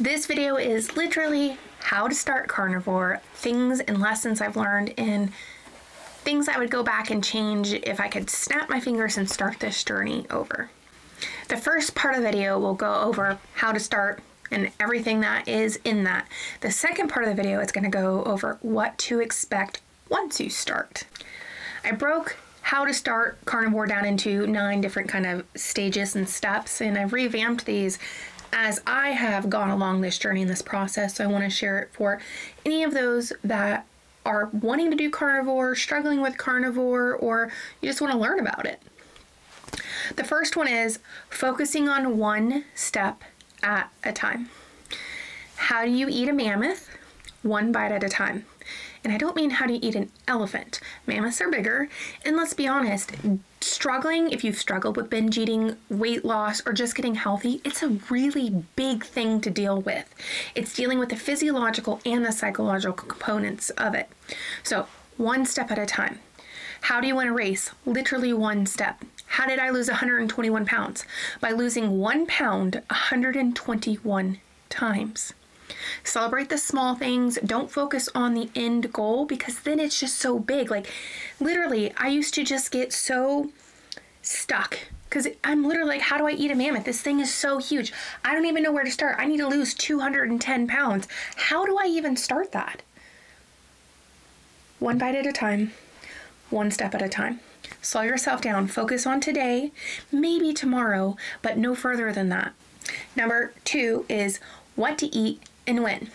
This video is literally how to start carnivore, things and lessons I've learned, and things I would go back and change if I could snap my fingers and start this journey over. The first part of the video will go over how to start and everything that is in that. The second part of the video is going to go over what to expect once you start. I broke how to start carnivore down into nine different kind of stages and steps and I've revamped these as I have gone along this journey in this process. So I want to share it for any of those that are wanting to do carnivore, struggling with carnivore, or you just want to learn about it. The first one is focusing on one step at a time. How do you eat a mammoth? One bite at a time. And I don't mean how do you eat an elephant. Mammoths are bigger, and let's be honest, struggling, if you've struggled with binge eating, weight loss, or just getting healthy, it's a really big thing to deal with. It's dealing with the physiological and the psychological components of it. So, one step at a time. How do you win a race? Literally one step. How did I lose 121 pounds? By losing one pound 121 times. Celebrate the small things. Don't focus on the end goal because then it's just so big. Like, literally, I used to just get so stuck because I'm literally like, how do I eat a mammoth? This thing is so huge. I don't even know where to start. I need to lose 210 pounds. How do I even start that? One bite at a time, one step at a time. Slow yourself down. Focus on today, maybe tomorrow, but no further than that. Number two is what to eat and when.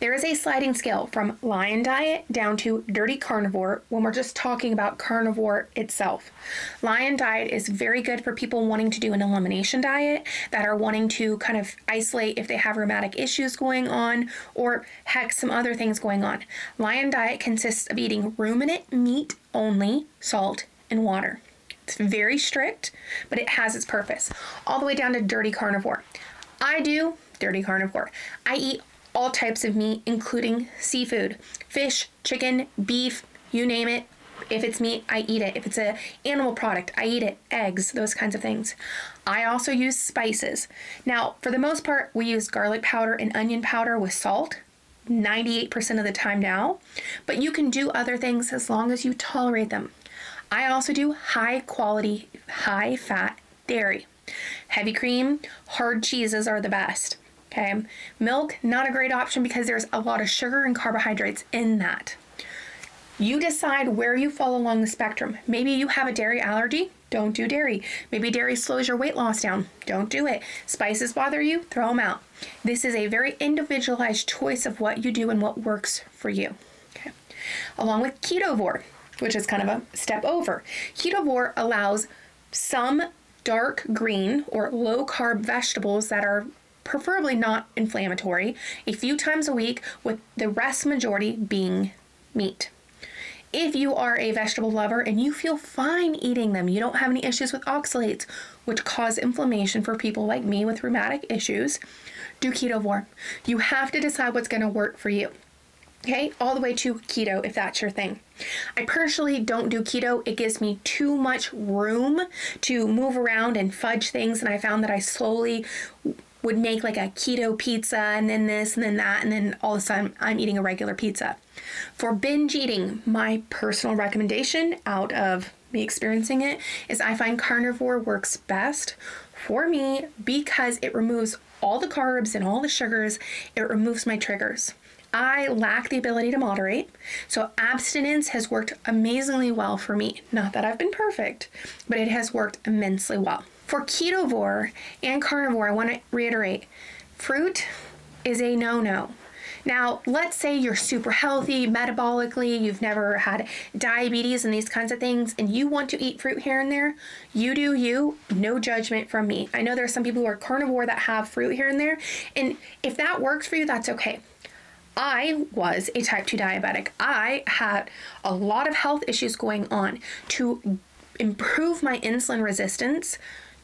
There is a sliding scale from lion diet down to dirty carnivore when we're just talking about carnivore itself. Lion diet is very good for people wanting to do an elimination diet that are wanting to kind of isolate if they have rheumatic issues going on or heck, some other things going on. Lion diet consists of eating ruminant meat only, salt, and water. It's very strict, but it has its purpose. All the way down to dirty carnivore. I do dirty carnivore. I eat all types of meat, including seafood, fish, chicken, beef, you name it. If it's meat, I eat it. If it's a animal product, I eat it. Eggs, those kinds of things. I also use spices. Now, for the most part, we use garlic powder and onion powder with salt. 98% of the time now, but you can do other things as long as you tolerate them. I also do high quality, high fat dairy. Heavy cream, hard cheeses are the best. Okay, milk, not a great option because there's a lot of sugar and carbohydrates in that. You decide where you fall along the spectrum. Maybe you have a dairy allergy, don't do dairy. Maybe dairy slows your weight loss down, don't do it. Spices bother you, throw them out. This is a very individualized choice of what you do and what works for you. Okay, along with ketovore, which is kind of a step over. Ketovore allows some dark green or low carb vegetables that are preferably not inflammatory, a few times a week, with the rest majority being meat. If you are a vegetable lover and you feel fine eating them, you don't have any issues with oxalates, which cause inflammation for people like me with rheumatic issues, do keto ketovore. You have to decide what's going to work for you. Okay, all the way to keto if that's your thing. I personally don't do keto. It gives me too much room to move around and fudge things, and I found that I slowly would make like a keto pizza and then this and then that, and then all of a sudden I'm eating a regular pizza. For binge eating, my personal recommendation out of me experiencing it is I find carnivore works best for me because it removes all the carbs and all the sugars, it removes my triggers. I lack the ability to moderate, so abstinence has worked amazingly well for me. Not that I've been perfect, but it has worked immensely well. For ketovore and carnivore, I want to reiterate fruit is a no no. Now, let's say you're super healthy metabolically, you've never had diabetes and these kinds of things, and you want to eat fruit here and there. You do you, no judgment from me. I know there are some people who are carnivore that have fruit here and there, and if that works for you, that's okay. I was a type 2 diabetic. I had a lot of health issues going on. To improve my insulin resistance,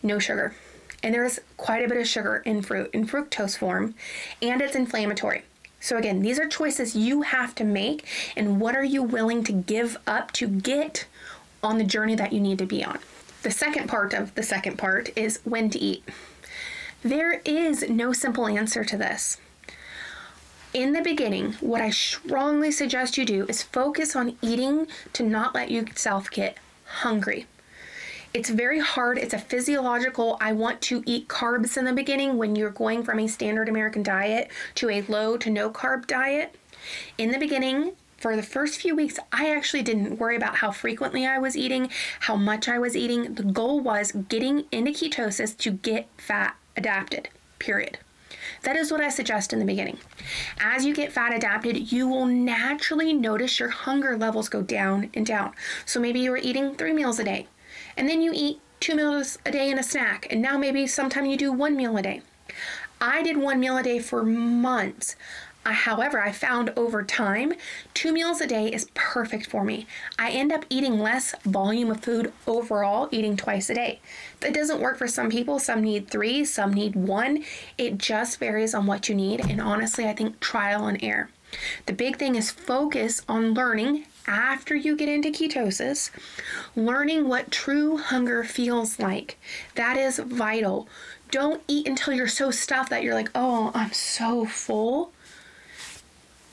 no sugar. And there's quite a bit of sugar in fruit in fructose form, and it's inflammatory. So, again, these are choices you have to make, and what are you willing to give up to get on the journey that you need to be on? The second part of the second part is when to eat. There is no simple answer to this. In the beginning, what I strongly suggest you do is focus on eating to not let yourself get hungry. It's very hard. It's a physiological, I want to eat carbs in the beginning when you're going from a standard American diet to a low to no carb diet. In the beginning, for the first few weeks, I actually didn't worry about how frequently I was eating, how much I was eating. The goal was getting into ketosis to get fat adapted, period. That is what I suggest in the beginning. As you get fat adapted, you will naturally notice your hunger levels go down and down. So maybe you were eating three meals a day, and then you eat two meals a day and a snack, and now maybe sometime you do one meal a day. I did one meal a day for months. However, I found over time, two meals a day is perfect for me. I end up eating less volume of food overall, eating twice a day. That doesn't work for some people. Some need three, some need one. It just varies on what you need. And honestly, I think trial and error. The big thing is focus on learning after you get into ketosis, learning what true hunger feels like. That is vital. Don't eat until you're so stuffed that you're like, oh, I'm so full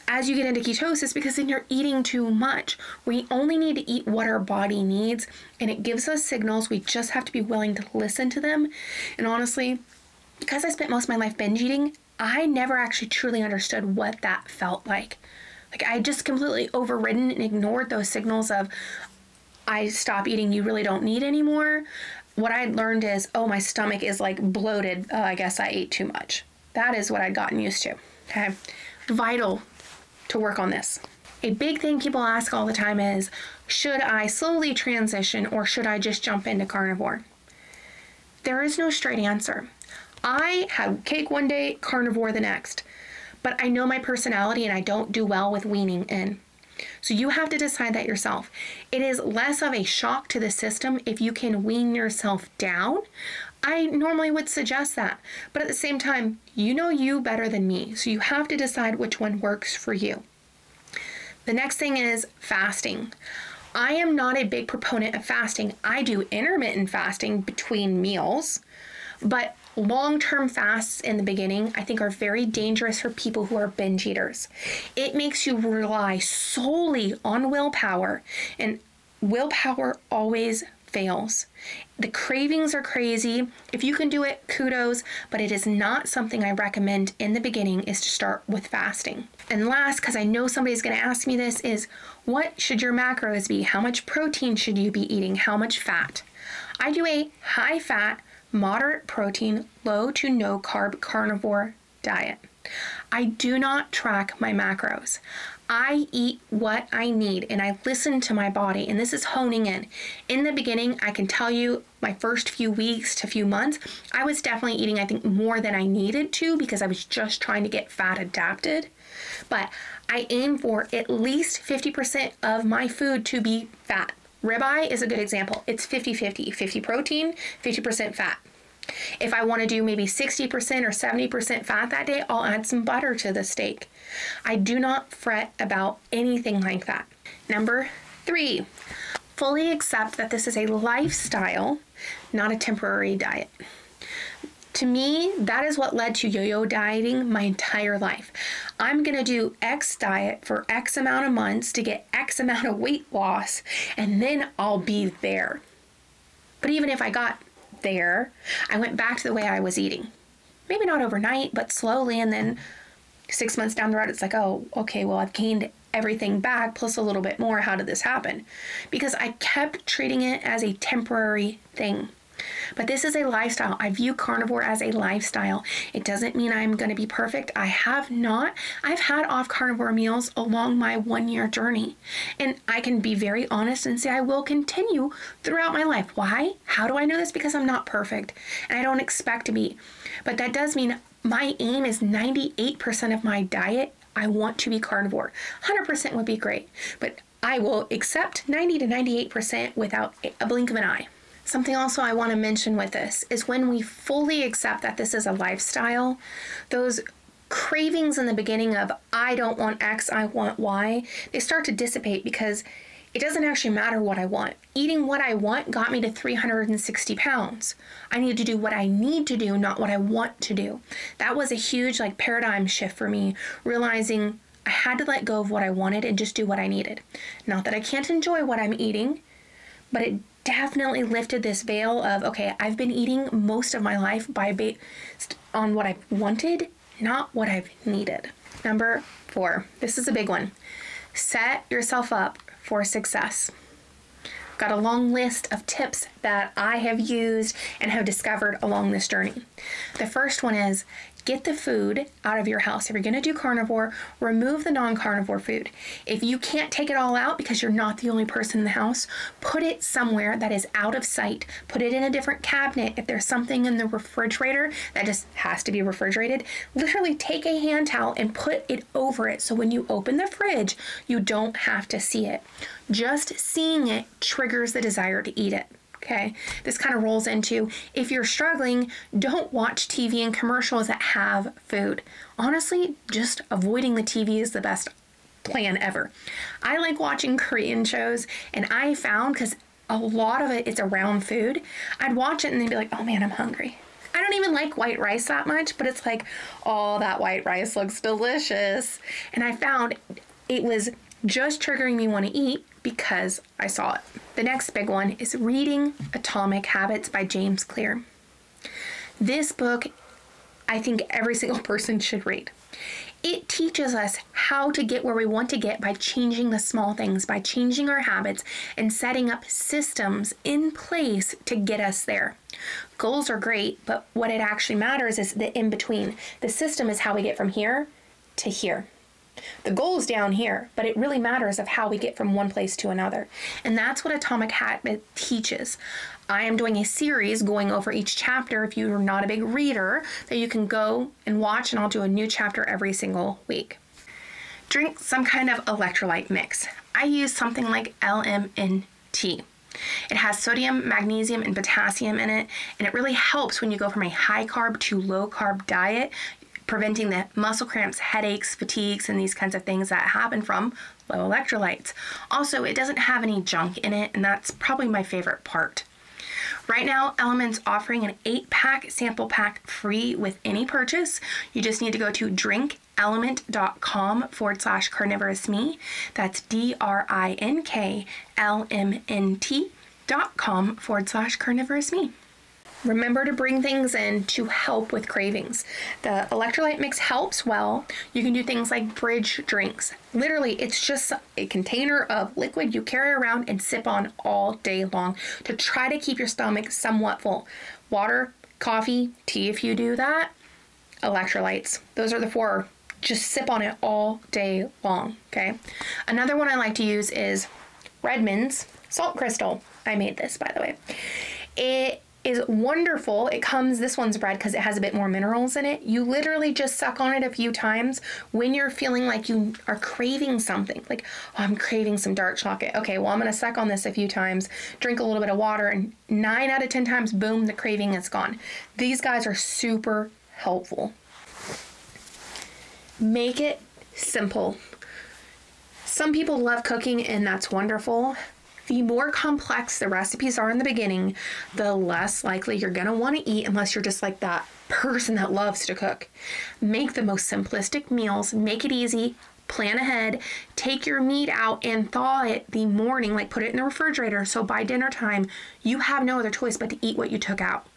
as you get into ketosis because then you're eating too much. We only need to eat what our body needs, and it gives us signals. We just have to be willing to listen to them. And honestly, because I spent most of my life binge eating, I never actually truly understood what that felt like. Like I just completely overridden and ignored those signals of I stop eating, you really don't need anymore. What I learned is, oh, my stomach is like bloated. Oh, I guess I ate too much. That is what I'd gotten used to. Okay. Vital to work on this. A big thing people ask all the time is should I slowly transition or should I just jump into carnivore? There is no straight answer. I had cake one day, carnivore the next. But I know my personality and I don't do well with weaning in. So you have to decide that yourself. It is less of a shock to the system if you can wean yourself down. I normally would suggest that. But at the same time, you know you better than me. So you have to decide which one works for you. The next thing is fasting. I am not a big proponent of fasting. I do intermittent fasting between meals, but long term fasts in the beginning, I think, are very dangerous for people who are binge eaters. It makes you rely solely on willpower, and willpower always fails. The cravings are crazy. If you can do it, kudos, but it is not something I recommend in the beginning is to start with fasting. And last, because I know somebody's going to ask me this, is what should your macros be? How much protein should you be eating? How much fat? I do a high fat, moderate protein, low to no carb carnivore diet. I do not track my macros. I eat what I need and I listen to my body, and this is honing in. In the beginning, I can tell you my first few weeks to few months, I was definitely eating, I think, more than I needed to because I was just trying to get fat adapted. But I aim for at least 50% of my food to be fat. Ribeye is a good example. It's 50 50, 50 protein, 50% fat. If I want to do maybe 60% or 70% fat that day, I'll add some butter to the steak. I do not fret about anything like that. Number three, fully accept that this is a lifestyle, not a temporary diet. To me, that is what led to yo yo dieting my entire life. I'm gonna do X diet for X amount of months to get X amount of weight loss, and then I'll be there. But even if I got there, I went back to the way I was eating. Maybe not overnight, but slowly. And then six months down the road, it's like, oh, okay, well, I've gained everything back plus a little bit more. How did this happen? Because I kept treating it as a temporary thing. But this is a lifestyle. I view carnivore as a lifestyle. It doesn't mean I'm going to be perfect. I have not. I've had off carnivore meals along my one year journey. And I can be very honest and say I will continue throughout my life. Why? How do I know this? Because I'm not perfect and I don't expect to be. But that does mean my aim is 98% of my diet. I want to be carnivore. 100% would be great, but I will accept 90 to 98% without a blink of an eye. Something also I want to mention with this is when we fully accept that this is a lifestyle, those cravings in the beginning of I don't want X, I want Y, they start to dissipate because it doesn't actually matter what I want. Eating what I want got me to 360 pounds. I need to do what I need to do, not what I want to do. That was a huge like paradigm shift for me, realizing I had to let go of what I wanted and just do what I needed. Not that I can't enjoy what I'm eating, but it definitely lifted this veil of okay, I've been eating most of my life by based on what I wanted, not what I've needed. Number four, this is a big one. Set yourself up for success. Got a long list of tips that I have used and have discovered along this journey. The first one is get the food out of your house. If you're going to do carnivore, remove the non carnivore food. If you can't take it all out because you're not the only person in the house, put it somewhere that is out of sight. Put it in a different cabinet. If there's something in the refrigerator that just has to be refrigerated, literally take a hand towel and put it over it so when you open the fridge, you don't have to see it. Just seeing it triggers the desire to eat it. Okay, this kind of rolls into if you're struggling, don't watch TV and commercials that have food. Honestly, just avoiding the TV is the best plan ever. I like watching Korean shows, and I found because a lot of it it is around food, I'd watch it and then be like, oh man, I'm hungry. I don't even like white rice that much, but it's like, oh, that white rice looks delicious. And I found it was just triggering me want to eat because I saw it. The next big one is Reading Atomic Habits by James Clear. This book, I think every single person should read. It teaches us how to get where we want to get by changing the small things, by changing our habits and setting up systems in place to get us there. Goals are great, but what it actually matters is the in between. The system is how we get from here to here. The goal is down here, but it really matters of how we get from one place to another. And that's what Atomic Habit teaches. I am doing a series going over each chapter if you're not a big reader that you can go and watch and I'll do a new chapter every single week. Drink some kind of electrolyte mix. I use something like LMNT. It has sodium, magnesium, and potassium in it, and it really helps when you go from a high carb to low carb diet preventing the muscle cramps, headaches, fatigues, and these kinds of things that happen from low electrolytes. Also, it doesn't have any junk in it, and that's probably my favorite part. Right now, LMNT's offering an 8 pack sample pack free with any purchase. You just need to go to drinklmnt.com forward slash carnivorous me. That's D R I N K L M N T dot com forward slash carnivorous me. Remember to bring things in to help with cravings. The electrolyte mix helps well. You can do things like bridge drinks. Literally, it's just a container of liquid you carry around and sip on all day long to try to keep your stomach somewhat full. Water, coffee, tea if you do that, electrolytes. Those are the four. Just sip on it all day long, okay? Another one I like to use is Redmond's Salt Crystal. I made this, by the way. It is wonderful. It comes, this one's red because it has a bit more minerals in it. You literally just suck on it a few times when you're feeling like you are craving something. Like, oh, I'm craving some dark chocolate. Okay, well, I'm going to suck on this a few times, drink a little bit of water, and nine out of 10 times, boom, the craving is gone. These guys are super helpful. Make it simple. Some people love cooking, and that's wonderful the more complex the recipes are in the beginning, the less likely you're going to want to eat unless you're just like that person that loves to cook. Make the most simplistic meals, make it easy, plan ahead, take your meat out and thaw it the morning, like put it in the refrigerator so by dinner time you have no other choice but to eat what you took out.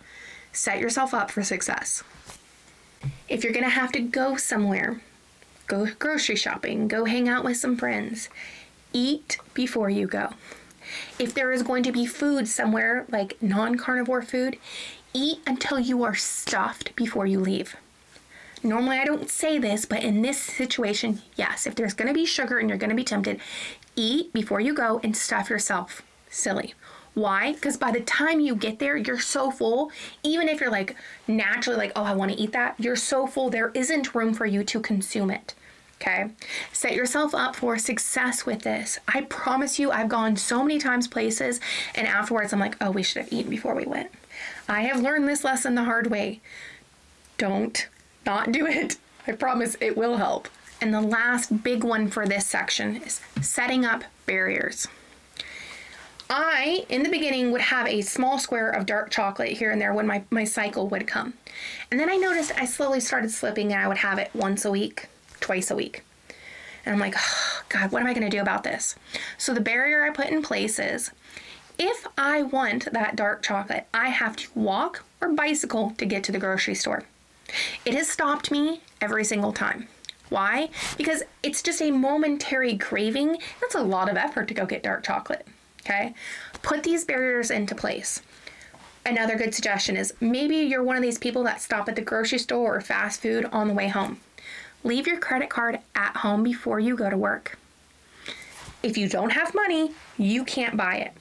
Set yourself up for success. If you're going to have to go somewhere, go grocery shopping, go hang out with some friends, eat before you go. If there is going to be food somewhere, like non carnivore food, eat until you are stuffed before you leave. Normally, I don't say this, but in this situation, yes, if there's going to be sugar and you're going to be tempted, eat before you go and stuff yourself. Silly. Why? Because by the time you get there, you're so full. Even if you're like naturally like, oh, I want to eat that, you're so full, there isn't room for you to consume it. Okay. Set yourself up for success with this. I promise you, I've gone so many times places, and afterwards, I'm like, oh, we should have eaten before we went. I have learned this lesson the hard way. Don't not do it. I promise it will help. And the last big one for this section is setting up barriers. I, in the beginning, would have a small square of dark chocolate here and there when my, my cycle would come. And then I noticed I slowly started slipping and I would have it once a week, twice a week. And I'm like, oh, God, what am I going to do about this? So the barrier I put in place is if I want that dark chocolate, I have to walk or bicycle to get to the grocery store. It has stopped me every single time. Why? Because it's just a momentary craving. That's a lot of effort to go get dark chocolate. Okay? Put these barriers into place. Another good suggestion is maybe you're one of these people that stop at the grocery store or fast food on the way home. Leave your credit card at home before you go to work. If you don't have money, you can't buy it.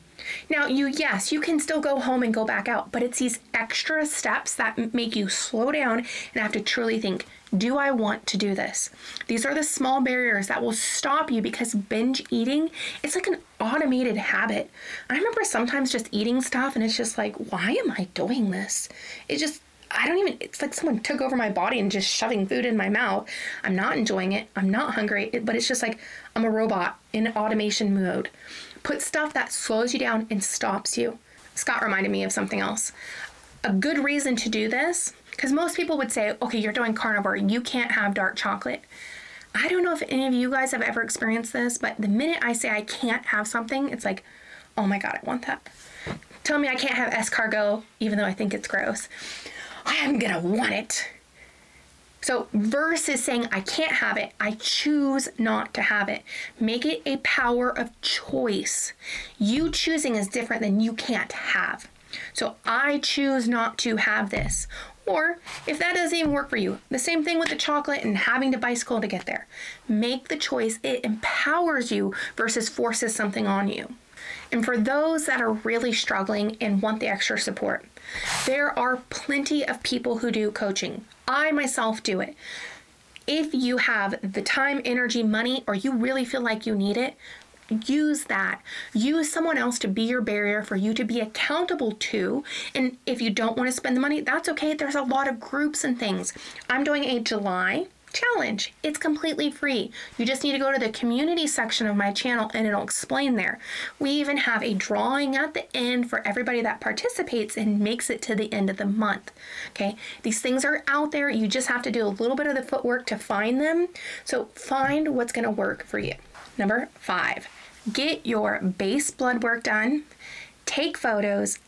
Now, you, yes, you can still go home and go back out, but it's these extra steps that make you slow down and have to truly think do I want to do this? These are the small barriers that will stop you because binge eating, it's like an automated habit. I remember sometimes just eating stuff and it's just like, why am I doing this? It just, I don't even, it's like someone took over my body and just shoving food in my mouth. I'm not enjoying it. I'm not hungry, but it's just like I'm a robot in automation mode. Put stuff that slows you down and stops you. Scott reminded me of something else. A good reason to do this because most people would say, okay, you're doing carnivore, you can't have dark chocolate. I don't know if any of you guys have ever experienced this, but the minute I say I can't have something, it's like, oh my God, I want that. Tell me I can't have escargot, even though I think it's gross. I am gonna want it. So, versus saying I can't have it, I choose not to have it. Make it a power of choice. You choosing is different than you can't have. So, I choose not to have this. Or if that doesn't even work for you, the same thing with the chocolate and having to bicycle to get there. Make the choice, it empowers you versus forces something on you. And for those that are really struggling and want the extra support, there are plenty of people who do coaching. I myself do it. If you have the time, energy, money, or you really feel like you need it, use that. Use someone else to be your barrier for you to be accountable to. And if you don't want to spend the money, that's okay. There's a lot of groups and things. I'm doing a July challenge. It's completely free. You just need to go to the community section of my channel and it'll explain there. We even have a drawing at the end for everybody that participates and makes it to the end of the month. Okay, these things are out there. You just have to do a little bit of the footwork to find them. So find what's going to work for you. Number five, get your base blood work done, take photos,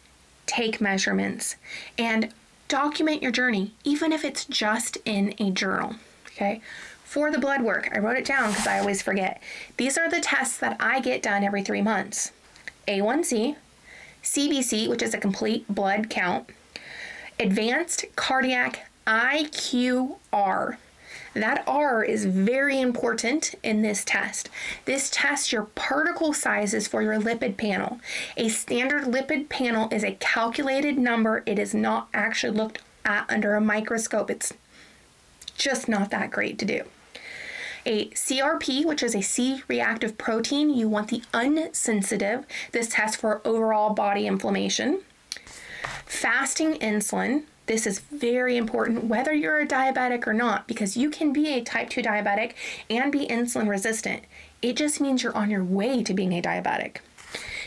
take measurements, and document your journey, even if it's just in a journal. Okay. For the blood work, I wrote it down because I always forget. These are the tests that I get done every three months A1C, CBC, which is a complete blood count, advanced cardiac IQR, that R is very important in this test. This tests your particle sizes for your lipid panel. A standard lipid panel is a calculated number. It is not actually looked at under a microscope. It's just not that great to do. A CRP, which is a C reactive protein, you want the unsensitive. This tests for overall body inflammation. Fasting insulin, this is very important whether you're a diabetic or not because you can be a type 2 diabetic and be insulin resistant. It just means you're on your way to being a diabetic.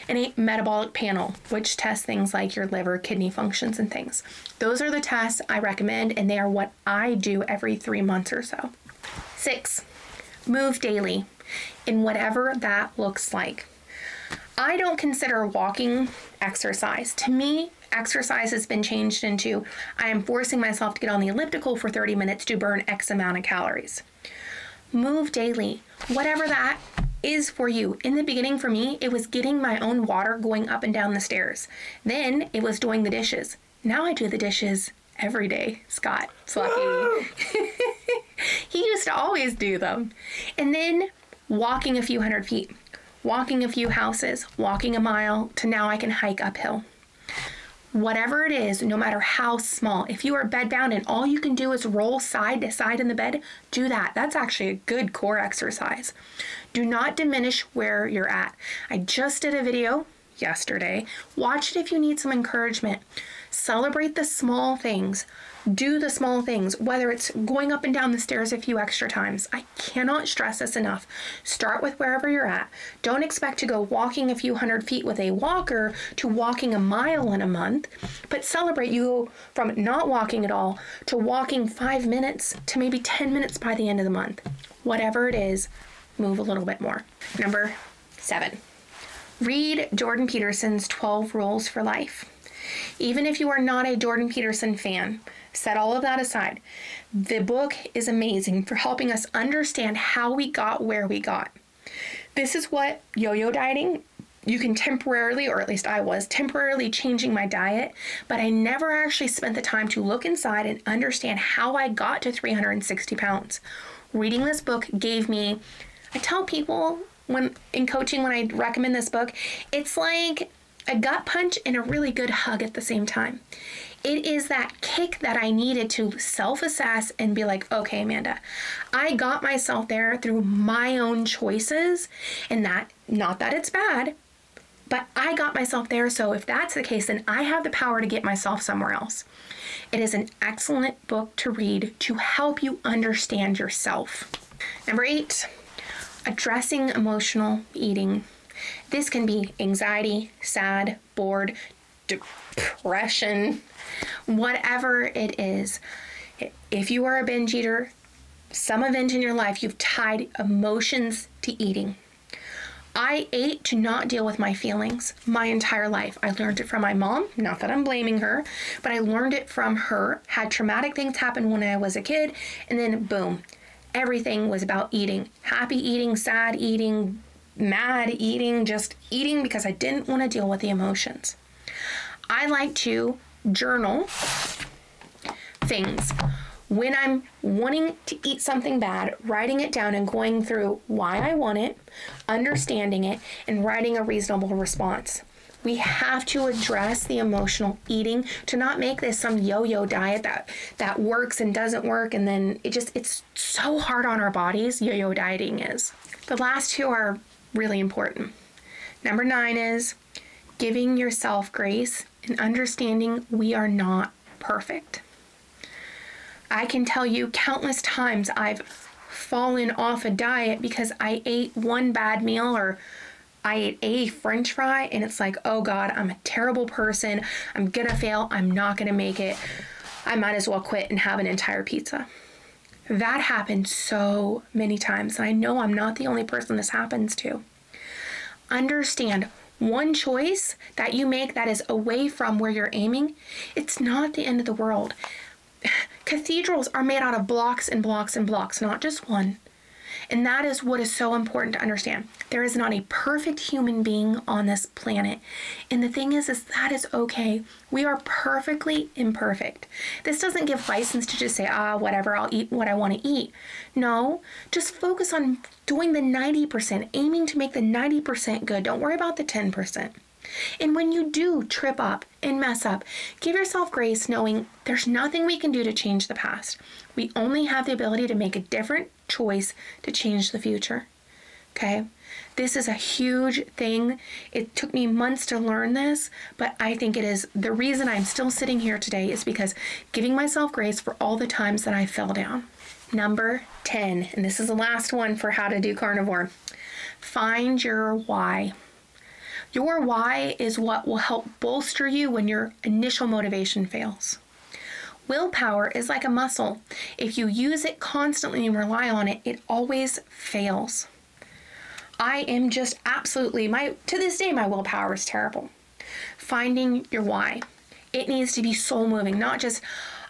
And a metabolic panel, which tests things like your liver, kidney functions, and things. Those are the tests I recommend, and they are what I do every three months or so. Six, move daily in whatever that looks like. I don't consider walking exercise. To me, exercise has been changed into I am forcing myself to get on the elliptical for 30 minutes to burn X amount of calories. Move daily, whatever that is for you. In the beginning, for me, it was getting my own water going up and down the stairs. Then it was doing the dishes. Now I do the dishes every day. Scott, lucky. he used to always do them. And then walking a few hundred feet, walking a few houses, walking a mile to now I can hike uphill whatever it is, no matter how small, if you are bedbound and all you can do is roll side to side in the bed, do that. That's actually a good core exercise. Do not diminish where you're at. I just did a video yesterday. Watch it if you need some encouragement. Celebrate the small things. Do the small things, whether it's going up and down the stairs a few extra times. I cannot stress this enough. Start with wherever you're at. Don't expect to go walking a few hundred feet with a walker to walking a mile in a month, but celebrate you from not walking at all to walking five minutes to maybe 10 minutes by the end of the month. Whatever it is, move a little bit more. Number seven, read Jordan Peterson's 12 Rules for Life. Even if you are not a Jordan Peterson fan, set all of that aside. The book is amazing for helping us understand how we got where we got. This is what yo yo dieting, you can temporarily, or at least I was, temporarily changing my diet, but I never actually spent the time to look inside and understand how I got to 360 pounds. Reading this book gave me, I tell people when in coaching when I recommend this book, it's like a gut punch and a really good hug at the same time. It is that kick that I needed to self assess and be like, okay, Amanda, I got myself there through my own choices, and that, not that it's bad, but I got myself there. So if that's the case, then I have the power to get myself somewhere else. It is an excellent book to read to help you understand yourself. Number eight, addressing emotional eating. This can be anxiety, sad, bored, depression, whatever it is. If you are a binge eater, some event in your life, you've tied emotions to eating. I ate to not deal with my feelings my entire life. I learned it from my mom, not that I'm blaming her, but I learned it from her. Had traumatic things happen when I was a kid, and then boom, everything was about eating. Happy eating, sad eating, mad eating, just eating because I didn't want to deal with the emotions. I like to journal things. When I'm wanting to eat something bad, writing it down and going through why I want it, understanding it, and writing a reasonable response. We have to address the emotional eating to not make this some yo-yo diet that that works and doesn't work and then it just it's so hard on our bodies yo-yo dieting is. The last two are really important. Number 9 is giving yourself grace and understanding we are not perfect. I can tell you countless times I've fallen off a diet because I ate one bad meal or I ate a french fry and it's like, oh God, I'm a terrible person. I'm gonna fail. I'm not gonna make it. I might as well quit and have an entire pizza. That happened so many times. And I know I'm not the only person this happens to. Understand one choice that you make that is away from where you're aiming, it's not the end of the world. Cathedrals are made out of blocks and blocks and blocks, not just one. And that is what is so important to understand. There is not a perfect human being on this planet. And the thing is, is that is okay. We are perfectly imperfect. This doesn't give license to just say, ah, whatever, I'll eat what I want to eat. No, just focus on doing the 90%, aiming to make the 90% good. Don't worry about the 10%. And when you do trip up and mess up, give yourself grace knowing there's nothing we can do to change the past. We only have the ability to make a different choice to change the future. Okay? This is a huge thing. It took me months to learn this, but I think it is the reason I'm still sitting here today is because giving myself grace for all the times that I fell down. Number 10, and this is the last one for how to do carnivore. Find your why. Your why is what will help bolster you when your initial motivation fails. Willpower is like a muscle. If you use it constantly and rely on it, it always fails. I am just absolutely my to this day my willpower is terrible. Finding your why. It needs to be soul moving, not just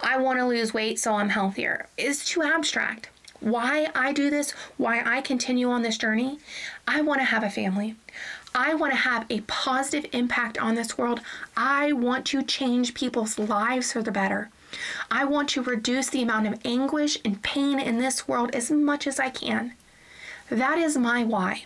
I want to lose weight so I'm healthier. It's too abstract. Why I do this, why I continue on this journey, I want to have a family. I want to have a positive impact on this world. I want to change people's lives for the better. I want to reduce the amount of anguish and pain in this world as much as I can. That is my why.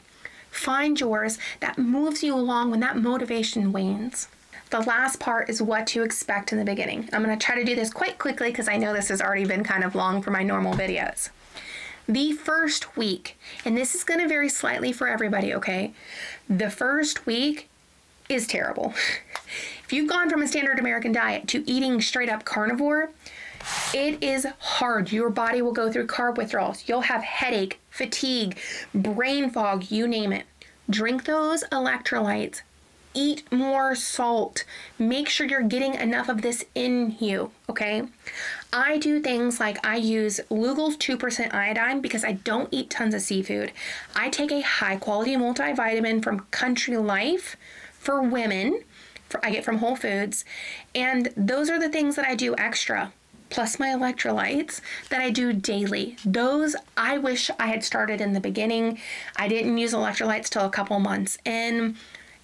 Find yours that moves you along when that motivation wanes. The last part is what to expect in the beginning. I'm going to try to do this quite quickly because I know this has already been kind of long for my normal videos the first week, and this is going to vary slightly for everybody, okay? The first week is terrible. if you've gone from a standard American diet to eating straight up carnivore, it is hard. Your body will go through carb withdrawals. You'll have headache, fatigue, brain fog, you name it. Drink those electrolytes. Eat more salt. Make sure you're getting enough of this in you, okay? I do things like I use Lugol's 2% iodine because I don't eat tons of seafood. I take a high quality multivitamin from Country Life for women. I get from Whole Foods. And those are the things that I do extra plus my electrolytes that I do daily. Those I wish I had started in the beginning. I didn't use electrolytes till a couple months and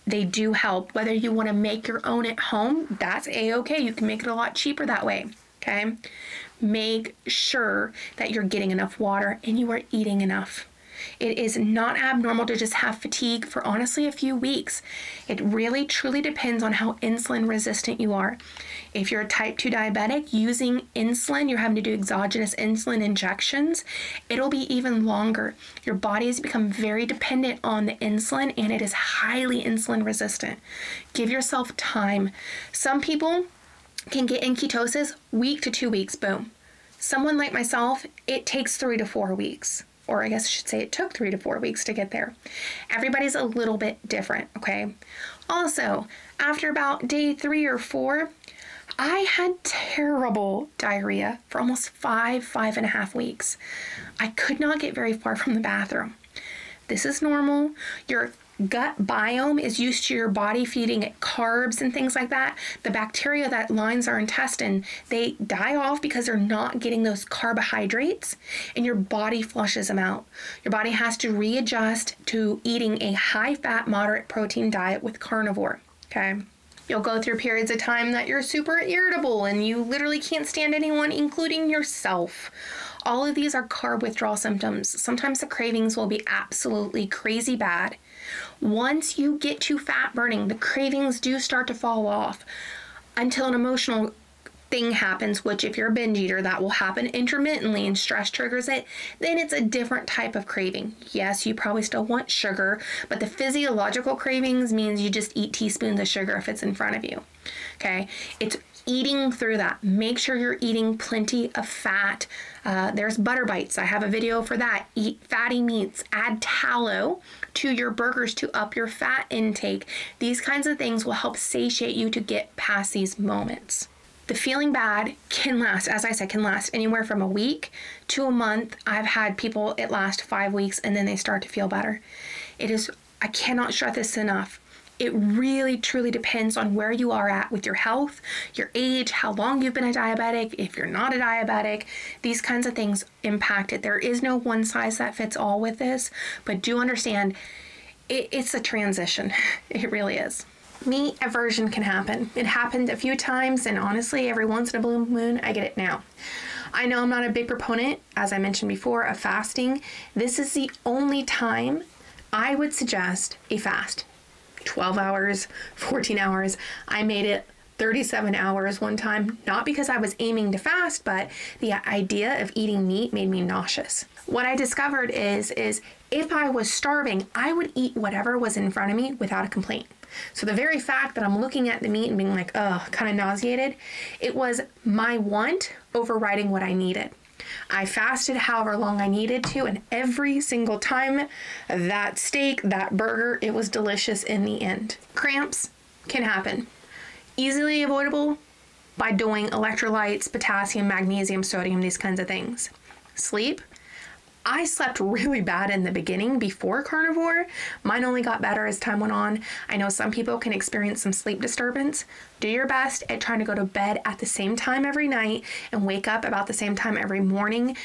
they do help. Whether you want to make your own at home, that's a okay. You can make it a lot cheaper that way. Okay. Make sure that you're getting enough water and you are eating enough. It is not abnormal to just have fatigue for honestly a few weeks. It really truly depends on how insulin resistant you are. If you're a type 2 diabetic using insulin, you're having to do exogenous insulin injections, it'll be even longer. Your body has become very dependent on the insulin and it is highly insulin resistant. Give yourself time. Some people can get in ketosis week to two weeks, boom. Someone like myself, it takes three to four weeks or I guess I should say it took three to four weeks to get there. Everybody's a little bit different, okay? Also, after about day three or four, I had terrible diarrhea for almost five, five and a half weeks. I could not get very far from the bathroom. This is normal. Your gut biome is used to your body feeding it carbs and things like that. The bacteria that lines our intestine, they die off because they're not getting those carbohydrates and your body flushes them out. Your body has to readjust to eating a high fat, moderate protein diet with carnivore. Okay. You'll go through periods of time that you're super irritable and you literally can't stand anyone, including yourself. All of these are carb withdrawal symptoms. Sometimes the cravings will be absolutely crazy bad. Once you get to fat burning, the cravings do start to fall off until an emotional thing happens, which if you're a binge eater, that will happen intermittently and stress triggers it, then it's a different type of craving. Yes, you probably still want sugar, but the physiological cravings means you just eat teaspoons of sugar if it's in front of you. Okay, it's eating through that. Make sure you're eating plenty of fat. Uh, there's butter bites. I have a video for that. Eat fatty meats. Add tallow to your burgers to up your fat intake. These kinds of things will help satiate you to get past these moments. The feeling bad can last, as I said, can last anywhere from a week to a month. I've had people it last five weeks and then they start to feel better. It is, I cannot stress this enough. It really truly depends on where you are at with your health, your age, how long you've been a diabetic, if you're not a diabetic. These kinds of things impact it. There is no one size that fits all with this, but do understand it, it's a transition. It really is meat aversion can happen. It happened a few times, and honestly, every once in a blue moon, I get it now. I know I'm not a big proponent, as I mentioned before, of fasting. This is the only time I would suggest a fast 12 hours, 14 hours. I made it 37 hours one time, not because I was aiming to fast, but the idea of eating meat made me nauseous. What I discovered is is if I was starving, I would eat whatever was in front of me without a complaint. So the very fact that I'm looking at the meat and being like, oh, kind of nauseated, it was my want overriding what I needed. I fasted however long I needed to, and every single time that steak, that burger, it was delicious in the end. Cramps can happen. Easily avoidable by doing electrolytes, potassium, magnesium, sodium, these kinds of things. Sleep, I slept really bad in the beginning before carnivore. Mine only got better as time went on. I know some people can experience some sleep disturbance. Do your best at trying to go to bed at the same time every night and wake up about the same time every morning.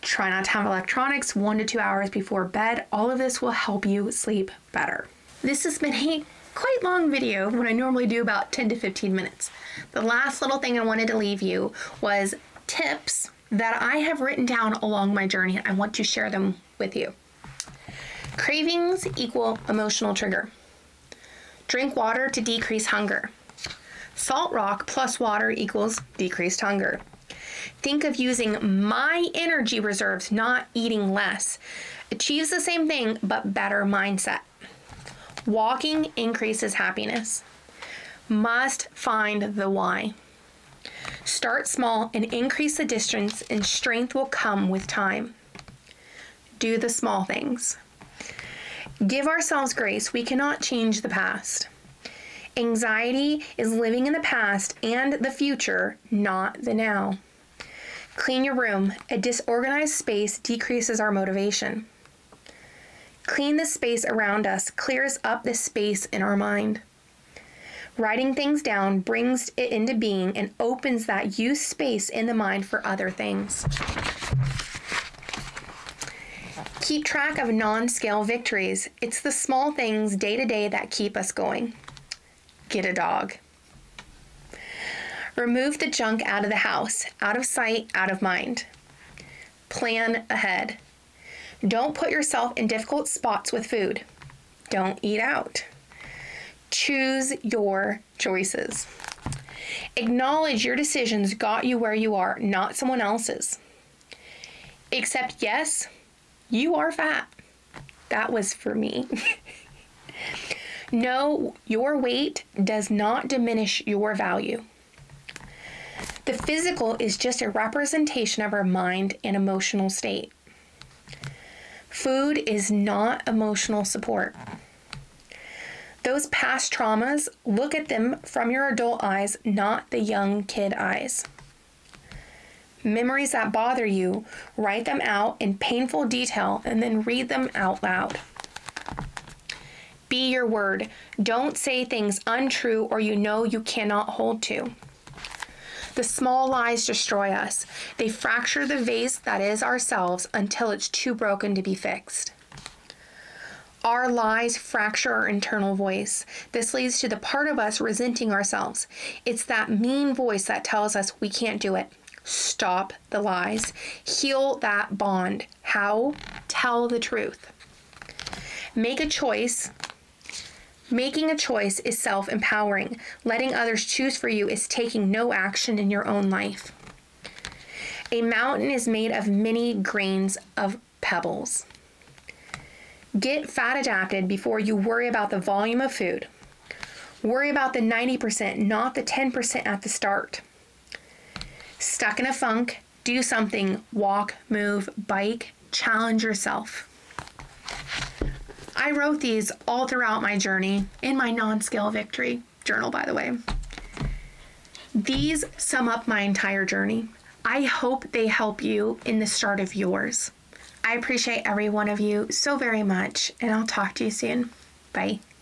Try not to have electronics one to two hours before bed. All of this will help you sleep better. This has been a quite long video when I normally do about 10 to 15 minutes. The last little thing I wanted to leave you was tips that I have written down along my journey. I want to share them with you. Cravings equal emotional trigger. Drink water to decrease hunger. Salt rock plus water equals decreased hunger. Think of using my energy reserves, not eating less. Achieves the same thing, but better mindset. Walking increases happiness. must find the why. Start small and increase the distance, and strength will come with time. Do the small things. Give ourselves grace. We cannot change the past. Anxiety is living in the past and the future, not the now. Clean your room. A disorganized space decreases our motivation. Clean the space around us, clears up the space in our mind. Writing things down brings it into being and opens that use space in the mind for other things. Keep track of non scale victories. It's the small things day to day that keep us going. Get a dog. Remove the junk out of the house, out of sight, out of mind. Plan ahead. Don't put yourself in difficult spots with food. Don't eat out. Choose your choices. Acknowledge your decisions got you where you are, not someone else's. Except, yes, you are fat. That was for me. no, your weight does not diminish your value. The physical is just a representation of our mind and emotional state. Food is not emotional support. Those past traumas, look at them from your adult eyes, not the young kid eyes memories that bother you, write them out in painful detail, and then read them out loud. Be your word. Don't say things untrue or you know you cannot hold to. The small lies destroy us. They fracture the vase that is ourselves until it's too broken to be fixed. Our lies fracture our internal voice. This leads to the part of us resenting ourselves. It's that mean voice that tells us we can't do it, Stop the lies. Heal that bond. How? Tell the truth. Make a choice. Making a choice is self empowering. Letting others choose for you is taking no action in your own life. A mountain is made of many grains of pebbles. Get fat adapted before you worry about the volume of food. Worry about the 90%, not the 10% at the start stuck in a funk, do something, walk, move, bike, challenge yourself. I wrote these all throughout my journey in my non scale victory journal, by the way. These sum up my entire journey. I hope they help you in the start of yours. I appreciate every one of you so very much, and I'll talk to you soon. Bye.